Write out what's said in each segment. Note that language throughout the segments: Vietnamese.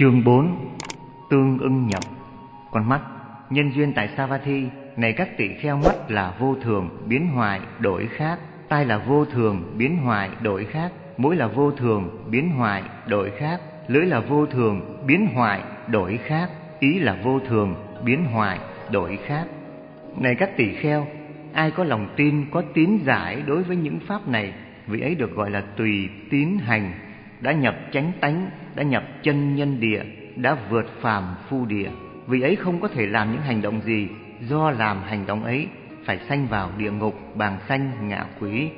Chương 4 Tương ưng nhập Con mắt Nhân duyên tại Savatthi Này các tỷ kheo mắt là vô thường Biến hoại đổi khác. Tai là vô thường Biến hoại đổi khác. Mũi là vô thường Biến hoại đổi khác. Lưỡi là vô thường Biến hoại đổi khác. Ý là vô thường Biến hoại đổi khác. Này các tỷ kheo Ai có lòng tin, có tín giải đối với những pháp này? Vị ấy được gọi là tùy tín hành. Đã nhập chánh tánh Đã nhập chân nhân địa Đã vượt phàm phu địa. Vì ấy không có thể làm những hành động gì Do làm hành động ấy Phải sanh vào địa ngục, bàng sanh, ngạ quỷ.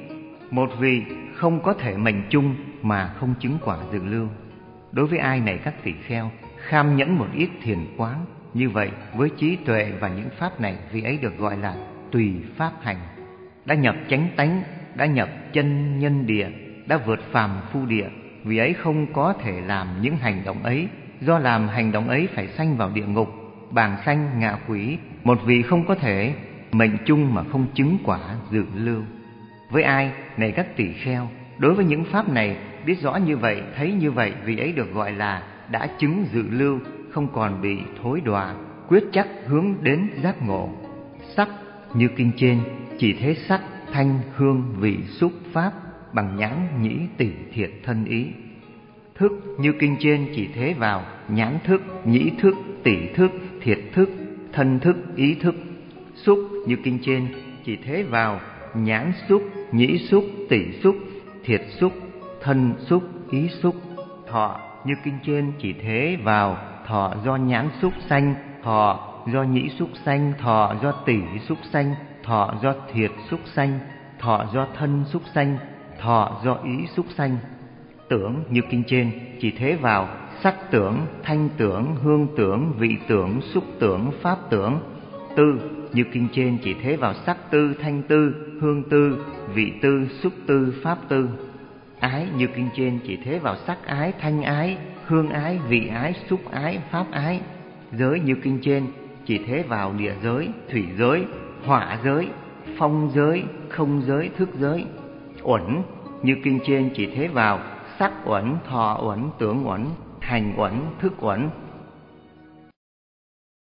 Một vị không có thể mệnh chung Mà không chứng quả dự lưu. Đối với ai này các tỷ kheo Kham nhẫn một ít thiền quán Như vậy với trí tuệ và những pháp này Vị ấy được gọi là tùy pháp hành. Đã nhập chánh tánh Đã nhập chân nhân địa Đã vượt phàm phu địa vì ấy không có thể làm những hành động ấy. Do làm hành động ấy phải sanh vào địa ngục Bàng sanh ngạ quỷ. Một vị không có thể Mệnh chung mà không chứng quả dự lưu. Với ai? Này các tỷ kheo Đối với những pháp này Biết rõ như vậy, thấy như vậy Vì ấy được gọi là đã chứng dự lưu Không còn bị thối đọa Quyết chắc hướng đến giác ngộ. Sắc như kinh trên Chỉ thế sắc, thanh, hương, vị, xúc, pháp. Bằng nhãn nhĩ tỷ thiệt thân ý. Thức như kinh trên chỉ thế vào Nhãn thức, nhĩ thức, tỷ thức, thiệt thức, thân thức, ý thức. Xúc như kinh trên chỉ thế vào Nhãn xúc, nhĩ xúc, tỷ xúc, thiệt xúc, thân xúc, ý xúc. Thọ như kinh trên chỉ thế vào Thọ do nhãn xúc sanh, thọ do nhĩ xúc sanh, thọ do tỷ xúc sanh, thọ do thiệt xúc sanh, thọ do thân xúc sanh, thọ do ý xúc sanh. Tưởng như kinh trên chỉ thế vào sắc tưởng, thanh tưởng, hương tưởng, vị tưởng, xúc tưởng, pháp tưởng. Tư như kinh trên chỉ thế vào sắc tư, thanh tư, hương tư, vị tư, xúc tư, pháp tư. Ái như kinh trên chỉ thế vào sắc ái, thanh ái, hương ái, vị ái, xúc ái, pháp ái. Giới như kinh trên chỉ thế vào địa giới, thủy giới, hỏa giới, phong giới, không giới, thức giới. Uẩn như kinh trên chỉ thế vào sắc uẩn, thọ uẩn, tưởng uẩn, hành uẩn, thức uẩn,